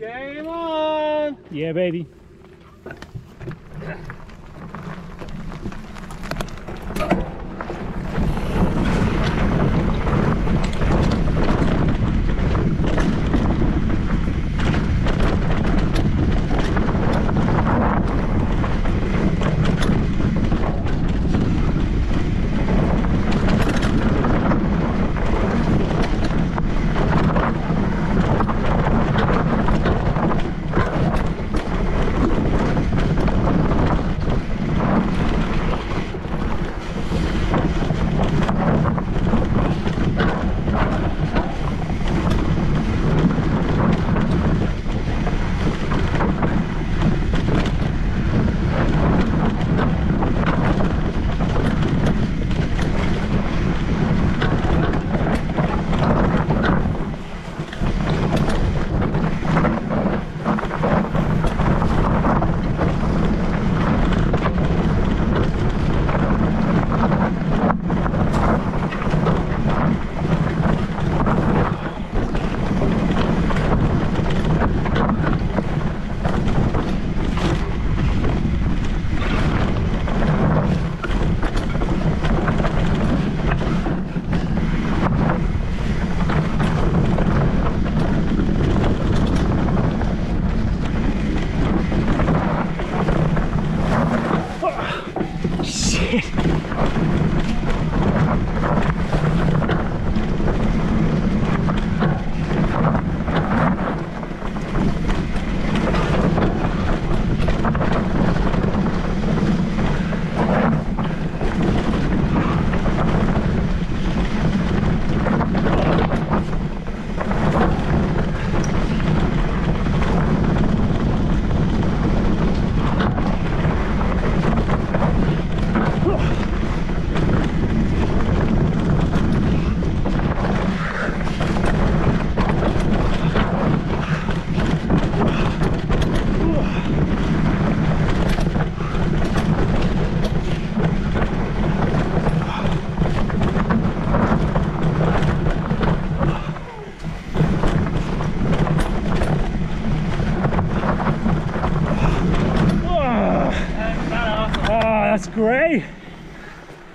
Game on! Yeah, baby. That's great.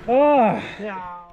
Oh, Ja.